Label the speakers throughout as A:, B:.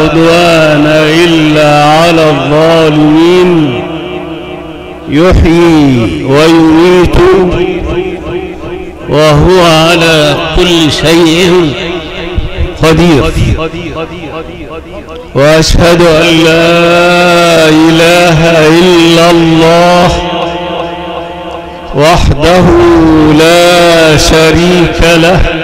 A: عدوان إلا على الظالمين. يحيي ويميت وهو على كل شيء قدير. وأشهد أن لا إله إلا الله وحده لا شريك له.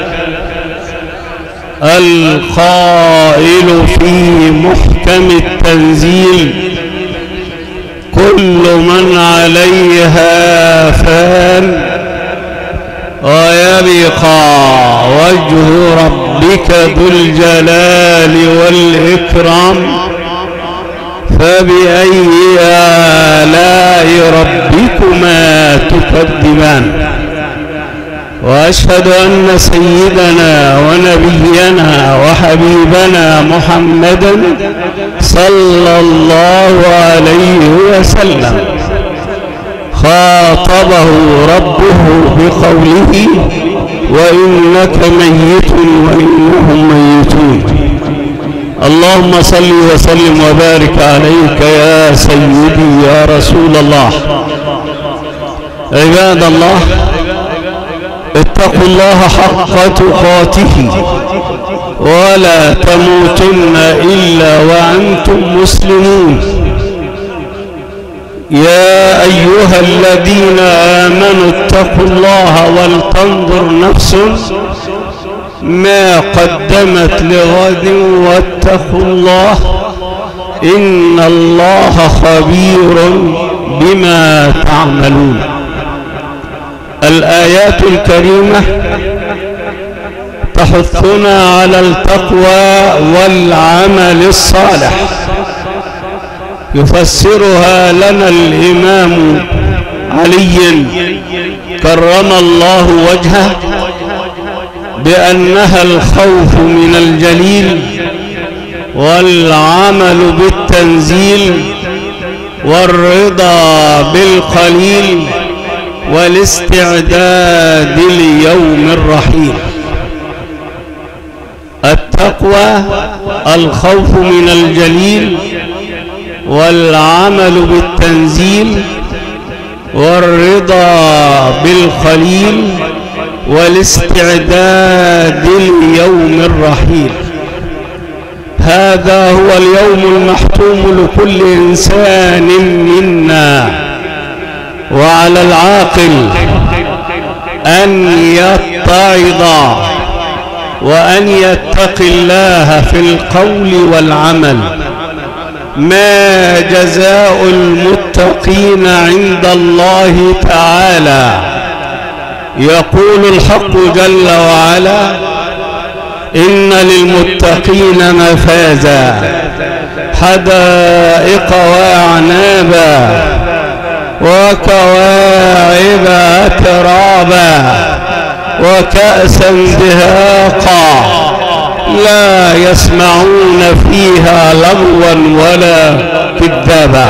A: القائل في محكم التنزيل كل من عليها فان. ويبقى وجه ربك ذو الجلال والإكرام. فبأي آلاء ربكما تكذبان وأشهد أن سيدنا ونبينا وحبيبنا محمدا صلى الله عليه وسلم. خاطبه ربه بقوله وإنك ميت وإنهم ميتون. اللهم صل وسلم وبارك عليك يا سيدي يا رسول الله. عباد الله اتقوا الله حق تقاته ولا تموتن إلا وأنتم مسلمون. يا أيها الذين آمنوا اتقوا الله ولتنظر نفس ما قدمت لغد واتقوا الله إن الله خبير بما تعملون. الآيات الكريمة تحثنا على التقوى والعمل الصالح. يفسرها لنا الإمام علي كرم الله وجهه بأنها الخوف من الجليل والعمل بالتنزيل والرضا بالقليل. والاستعداد ليوم الرحيل. التقوى الخوف من الجليل والعمل بالتنزيل والرضا بالقليل والاستعداد ليوم الرحيل. هذا هو اليوم المحتوم لكل إنسان منا. وعلى العاقل أن يتعظ وأن يتقي الله في القول والعمل. ما جزاء المتقين عند الله تعالى. يقول الحق جل وعلا إن للمتقين مفازا حدائق وأعنابا. وكواعب أترابا وكأسا دهاقا لا يسمعون فيها لغوا ولا كذابا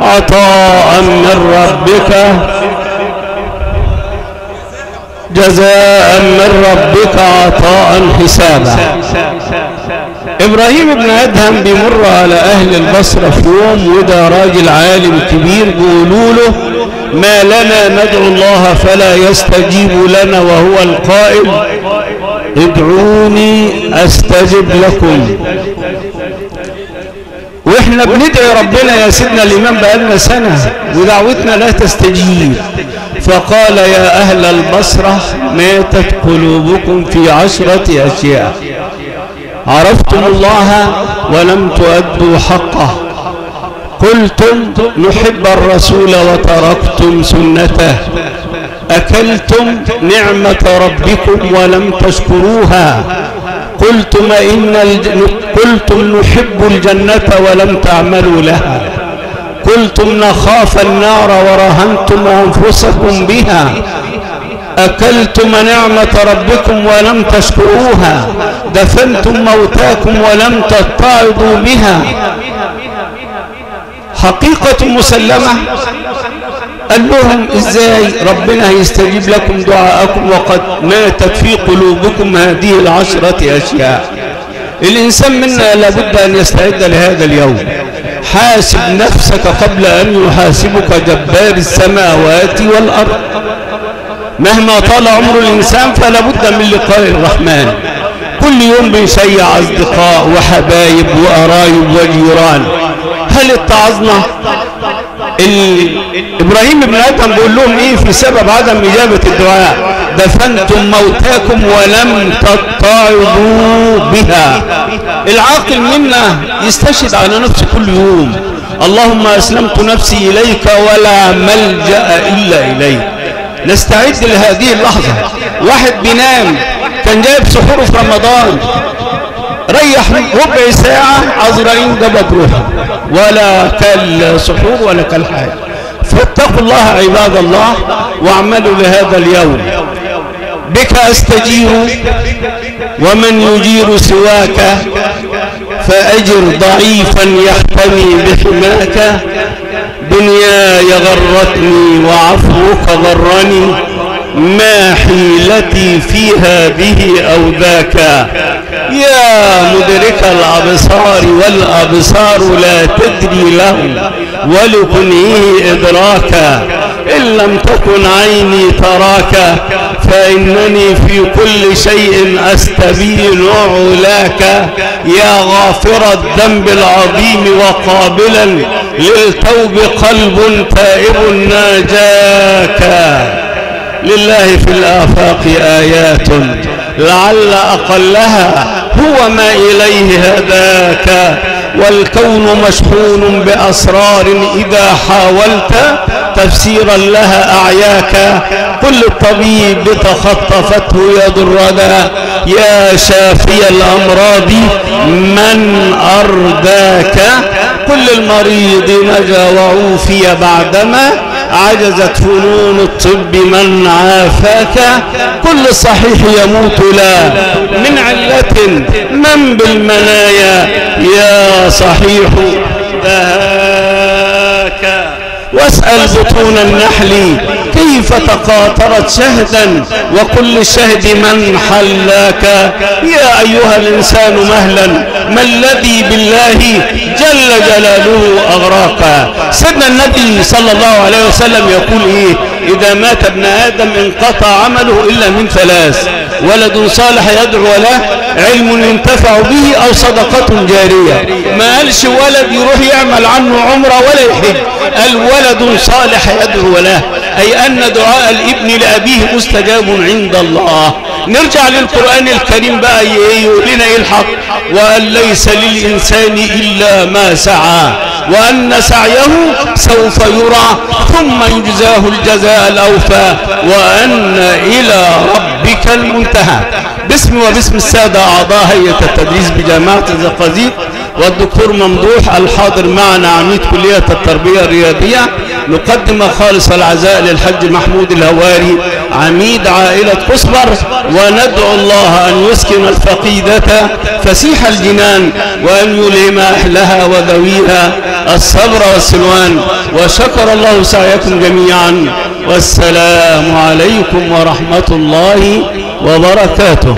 A: عطاء من ربك جزاء من ربك عطاء حسابا إبراهيم بن أدهم بيمر على أهل البصرة في يوم وده راجل عالم كبير بيقولوا له ما لنا ندعو الله فلا يستجيب لنا وهو القائل ادعوني أستجب لكم. وإحنا بندعي ربنا يا سيدنا الإمام بقالنا سنة ودعوتنا لا تستجيب. فقال يا أهل البصرة ماتت قلوبكم في عشرة أشياء. عرفتم الله ولم تؤدوا حقه. قلتم نحب الرسول وتركتم سنته. أكلتم نعمة ربكم ولم تشكروها. قلتم, إن. قلتم نحب الجنة ولم تعملوا لها. قلتم نخاف النار ورهنتم أنفسكم بها. أكلتم نعمة ربكم ولم تشكروها؟ دفنتم موتاكم ولم تتعظوا بها؟ حقيقة مسلمة. قال لهم إزاي؟ ربنا هيستجيب لكم دعاءكم وقد ماتت في قلوبكم هذه العشرة أشياء. الإنسان منا لابد أن يستعد لهذا اليوم. حاسب نفسك قبل أن يحاسبك جبار السماوات والأرض. مهما طال عمر الإنسان فلا بد من لقاء الرحمن. كل يوم بنشيع أصدقاء وحبايب وقرايب وجيران. هل اتعظنا؟ إبراهيم بن أدهم بيقول لهم إيه في سبب عدم إجابة الدعاء؟ دفنتم موتاكم ولم تتعظوا بها. العاقل منا يستشهد على نفسه كل يوم. اللهم أسلمت نفسي إليك ولا ملجأ إلا إليك. نستعد لهذه اللحظة. واحد بينام كان جايب سحوره في رمضان. ريح ربع ساعة عزرائيل قبض روحه. ولا كل سحور ولا كل حاجة. فاتقوا الله عباد الله واعملوا لهذا اليوم. بك أستجير ومن يجير سواك فأجر ضعيفا يحتمي بحماك. دنياي غرتني وعفوك غرني ما حيلتي في هذه أو ذاك يا مدرك الأبصار والأبصار لا تدري له ولكنه إدراكا إن لم تكن عيني تراك. فإنني في كل شيء أستبين علاك يا غافر الذنب العظيم وقابلا للتوب قلب تائب ناجاك. لله في الآفاق آيات لعل أقلها هو ما إليه هداك. والكون مشحون بأسرار إذا حاولت تفسيرا لها أعياك. كل الطبيب تخطفته يد الردى يا شافي الأمراض من أرداك؟ كل المريض نجا وعوفي بعدما عجزت فنون الطب من عافاك. كل صحيح يموت لا. علة من بالمنايا يا صحيح دهاك واسأل بطون النحل كيف تقاطرت شهدا وكل الشهد من حلاك. يا أيها الإنسان مهلا ما الذي بالله جل جلاله أغراك؟ سيدنا النبي صلى الله عليه وسلم يقول إيه؟ إذا مات ابن آدم انقطع عمله إلا من ثلاث. ولد صالح يدعو له علم ينتفع به أو صدقة جارية. ما قالش ولد يروح يعمل عنه عمرة ولا يحج. قال ولد صالح يدعو له أي أن دعاء الابن لأبيه مستجاب عند الله. نرجع للقرآن الكريم بقى يقول لنا إيه الحق؟ وأن ليس للإنسان إلا ما سعى وأن سعيه سوف يرى ثم يجزاه الجزاء الأوفى وأن إلى ربك المنتهى. باسم وباسم السادة أعضاء هيئة التدريس بجامعة الزقازيق والدكتور ممدوح الحاضر معنا عميد كلية التربية الرياضية. نقدم خالص العزاء للحج محمود الهواري عميد عائلة قصبر وندعو الله أن يسكن الفقيدة فسيح الجنان وأن يلهم أهلها وذويها الصبر والسلوان. وشكر الله سعيكم جميعا. والسلام عليكم ورحمة الله وبركاته.